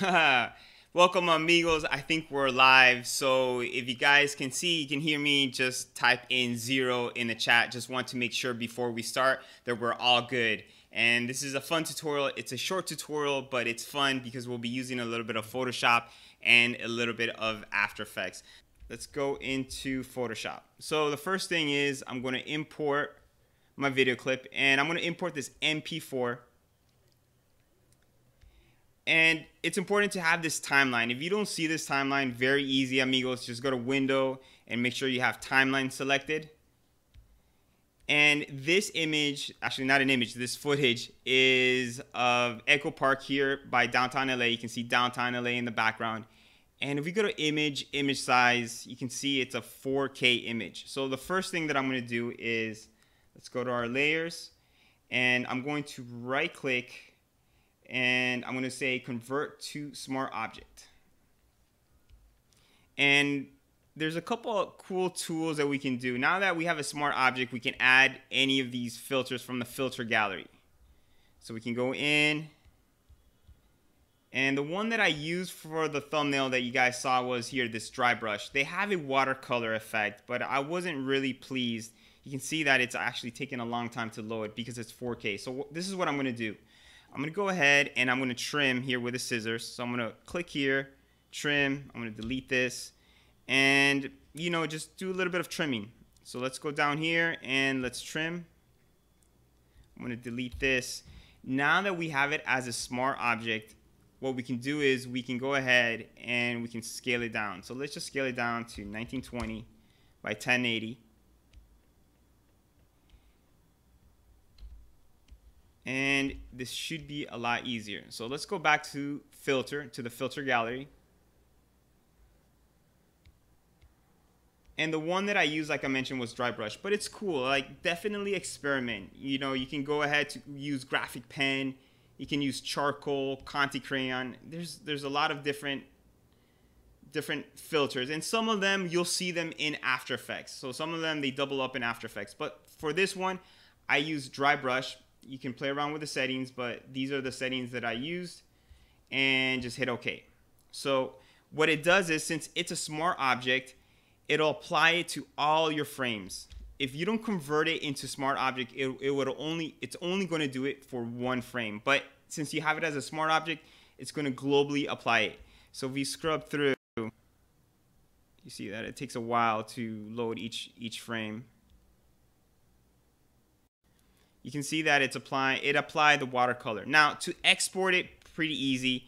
Welcome, amigos. I think we're live. So if you guys can see, you can hear me, just type in zero in the chat. Just want to make sure before we start that we're all good. And this is a fun tutorial. It's a short tutorial, but it's fun because we'll be using a little bit of Photoshop and a little bit of After Effects. Let's go into Photoshop. So the first thing is I'm going to import my video clip and I'm going to import this MP4 and it's important to have this timeline. If you don't see this timeline, very easy, amigos. Just go to Window and make sure you have timeline selected. And this image, actually not an image, this footage is of Echo Park here by downtown LA. You can see downtown LA in the background. And if we go to image, image size, you can see it's a 4K image. So the first thing that I'm gonna do is, let's go to our layers and I'm going to right click and I'm going to say convert to smart object. And there's a couple of cool tools that we can do. Now that we have a smart object, we can add any of these filters from the filter gallery. So we can go in and the one that I used for the thumbnail that you guys saw was here, this dry brush. They have a watercolor effect, but I wasn't really pleased. You can see that it's actually taking a long time to load because it's 4K. So this is what I'm gonna do. I'm gonna go ahead and I'm gonna trim here with the scissors. So I'm gonna click here, trim, I'm gonna delete this, and you know, just do a little bit of trimming. So let's go down here and let's trim. I'm gonna delete this. Now that we have it as a smart object, what we can do is we can go ahead and we can scale it down. So let's just scale it down to 1920 by 1080. And this should be a lot easier. So let's go back to filter, to the filter gallery. And the one that I used, like I mentioned, was dry brush, but it's cool. Like definitely experiment. You know, you can go ahead to use graphic pen. You can use charcoal, Conte crayon. There's there's a lot of different different filters, and some of them you'll see them in After Effects. So some of them they double up in After Effects. But for this one, I use dry brush you can play around with the settings, but these are the settings that I used and just hit OK. So what it does is since it's a smart object, it'll apply it to all your frames. If you don't convert it into smart object, it, it would only it's only going to do it for one frame. But since you have it as a smart object, it's going to globally apply it. So if we scrub through, you see that it takes a while to load each each frame you can see that it's applying it applied the watercolor. Now to export it, pretty easy.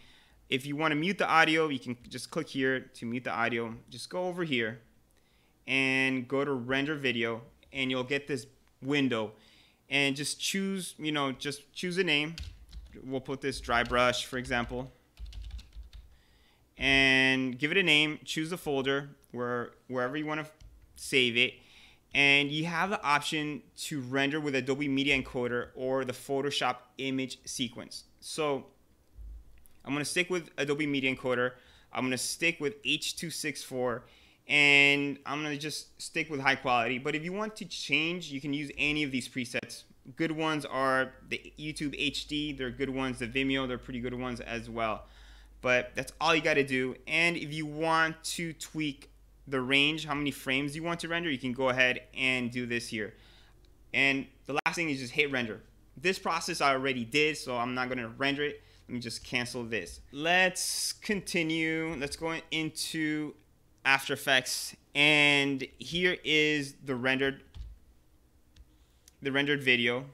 If you want to mute the audio, you can just click here to mute the audio. Just go over here and go to render video and you'll get this window and just choose, you know, just choose a name. We'll put this dry brush, for example, and give it a name. Choose a folder where wherever you want to save it and you have the option to render with Adobe Media Encoder or the Photoshop image sequence. So I'm to stick with Adobe Media Encoder. I'm to stick with H264 and I'm to just stick with high quality. But if you want to change, you can use any of these presets. Good ones are the YouTube HD, they're good ones. The Vimeo, they're pretty good ones as well. But that's all you got to do. And if you want to tweak the range, how many frames you want to render, you can go ahead and do this here. And the last thing is just hit render. This process I already did, so I'm not gonna render it. Let me just cancel this. Let's continue. Let's go into After Effects. And here is the rendered, the rendered video.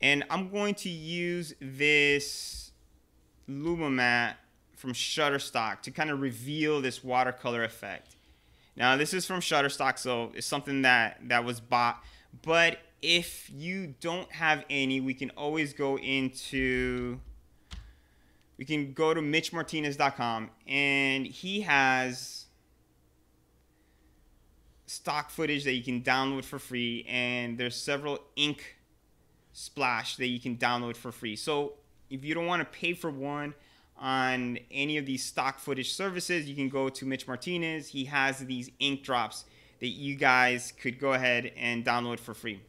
And I'm going to use this Luma matte from Shutterstock to kind of reveal this watercolor effect. Now this is from Shutterstock, so it's something that, that was bought. But if you don't have any, we can always go into, we can go to mitchmartinez.com and he has stock footage that you can download for free and there's several ink Splash that you can download for free. So if you don't want to pay for one on any of these stock footage services, you can go to Mitch Martinez. He has these ink drops that you guys could go ahead and download for free.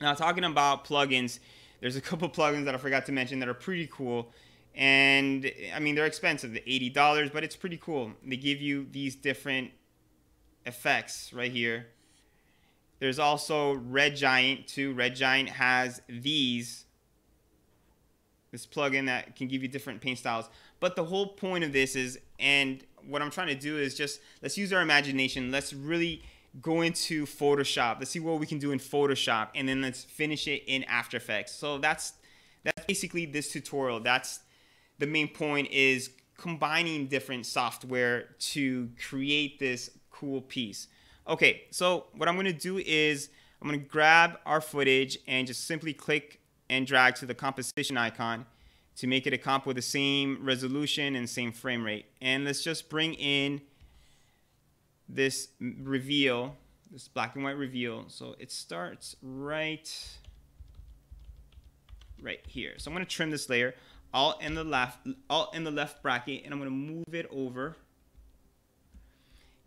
Now, talking about plugins, there's a couple plugins that I forgot to mention that are pretty cool. And I mean, they're expensive, the $80, but it's pretty cool. They give you these different effects right here. There's also Red Giant too. Red Giant has these this plugin that can give you different paint styles. But the whole point of this is, and what I'm trying to do is just let's use our imagination. Let's really go into Photoshop. Let's see what we can do in Photoshop, and then let's finish it in After Effects. So that's that's basically this tutorial. That's the main point is combining different software to create this cool piece. Okay, so what I'm gonna do is I'm gonna grab our footage and just simply click and drag to the composition icon to make it a comp with the same resolution and same frame rate. And let's just bring in this reveal, this black and white reveal. So it starts right, right here. So I'm gonna trim this layer, all in the left, all in the left bracket, and I'm gonna move it over.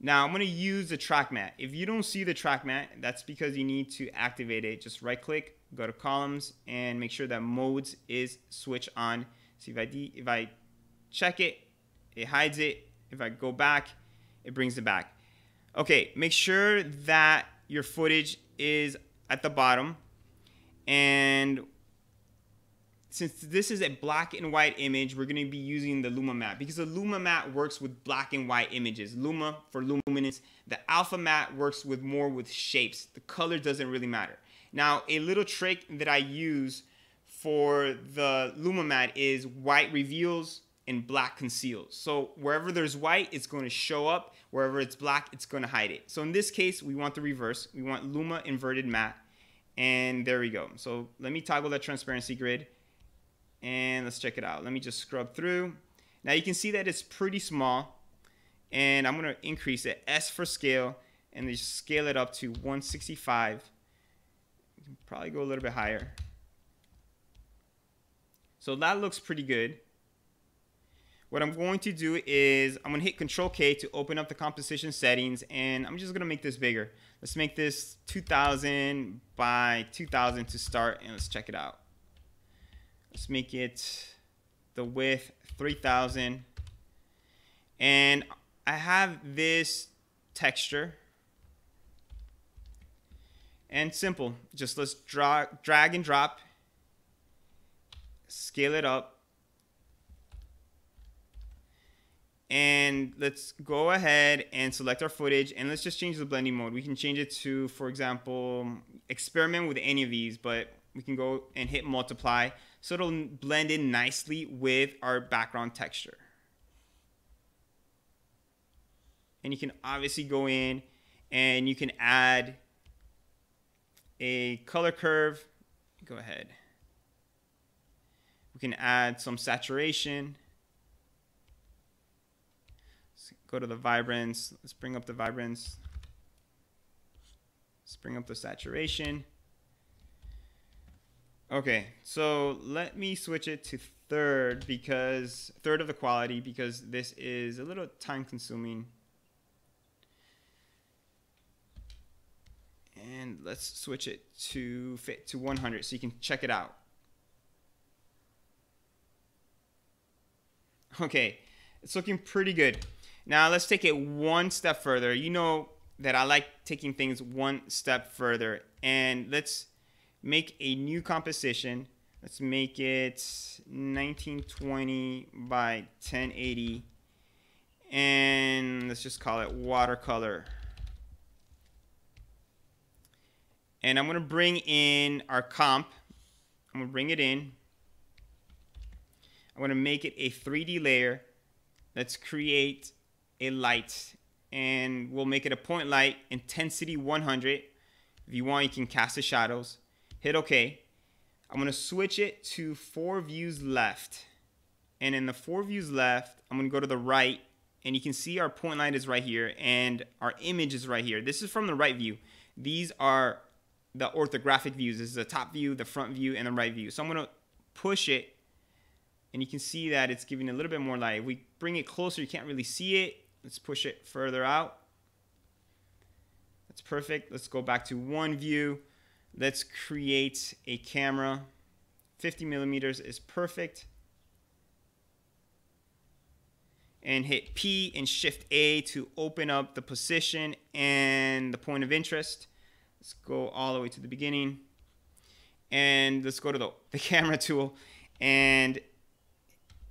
Now I'm gonna use the track matte. If you don't see the track matte, that's because you need to activate it. Just right click, go to columns, and make sure that modes is switch on. See if I if I check it, it hides it. If I go back, it brings it back. Okay, make sure that your footage is at the bottom. And since this is a black and white image, we're gonna be using the Luma matte because the Luma matte works with black and white images. Luma for luminance. The Alpha matte works with more with shapes. The color doesn't really matter. Now, a little trick that I use for the Luma matte is white reveals and black conceals. So wherever there's white, it's going to show up. Wherever it's black, it's going to hide it. So in this case, we want the reverse. We want Luma inverted matte. And there we go. So let me toggle that transparency grid. And let's check it out. Let me just scrub through. Now you can see that it's pretty small. And I'm going to increase it. S for scale. And then just scale it up to 165 probably go a little bit higher. So that looks pretty good. What I'm going to do is I'm going to hit Control K to open up the composition settings and I'm just going to make this bigger. Let's make this 2000 by 2000 to start and let's check it out. Let's make it the width 3000 and I have this texture. And simple. Just let's draw, drag and drop, scale it up, and let's go ahead and select our footage and let's just change the blending mode. We can change it to, for example, experiment with any of these, but we can go and hit multiply so it'll blend in nicely with our background texture. And you can obviously go in and you can add a color curve. Go ahead. We can add some saturation. Let's go to the vibrance. Let's bring up the vibrance. Let's bring up the saturation. Okay, so let me switch it to third because third of the quality because this is a little time consuming. and let's switch it to fit to 100 so you can check it out. Okay, it's looking pretty good. Now let's take it one step further. You know that I like taking things one step further and let's make a new composition. Let's make it 1920 by 1080 and let's just call it watercolor. And I'm going to bring in our comp. I'm going to bring it in. I'm going to make it a 3D layer. Let's create a light. And we'll make it a point light, intensity 100. If you want, you can cast the shadows. Hit OK. I'm going to switch it to four views left. And in the four views left, I'm going to go to the right. And you can see our point light is right here. And our image is right here. This is from the right view. These are the orthographic views. This is the top view, the front view, and the right view. So I'm going to push it, and you can see that it's giving a little bit more light. If we bring it closer, you can't really see it. Let's push it further out. That's perfect. Let's go back to one view. Let's create a camera. 50 millimeters is perfect. And hit P and Shift A to open up the position and the point of interest. Let's go all the way to the beginning. And let's go to the, the camera tool and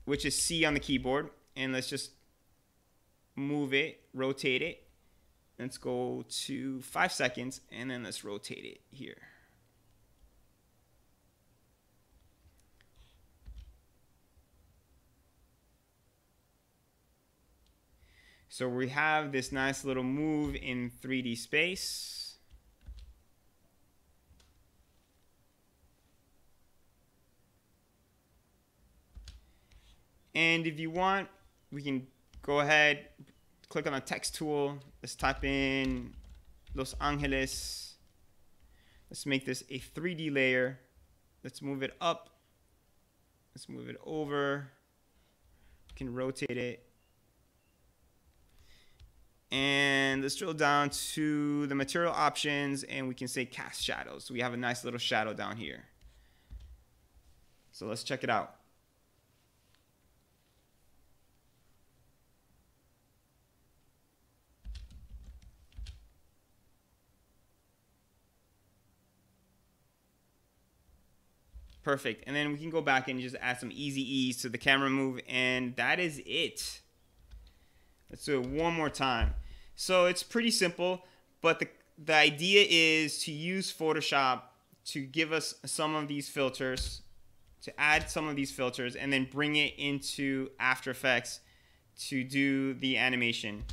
which is C on the keyboard. And let's just move it, rotate it. Let's go to five seconds and then let's rotate it here. So we have this nice little move in 3D space. And if you want, we can go ahead, click on the text tool. Let's type in Los Angeles. Let's make this a 3D layer. Let's move it up. Let's move it over. We can rotate it. And let's drill down to the material options and we can say cast shadows. So we have a nice little shadow down here. So let's check it out. Perfect. And then we can go back and just add some easy ease to the camera move. And that is it. Let's do it one more time. So it's pretty simple, but the, the idea is to use Photoshop to give us some of these filters, to add some of these filters, and then bring it into After Effects to do the animation.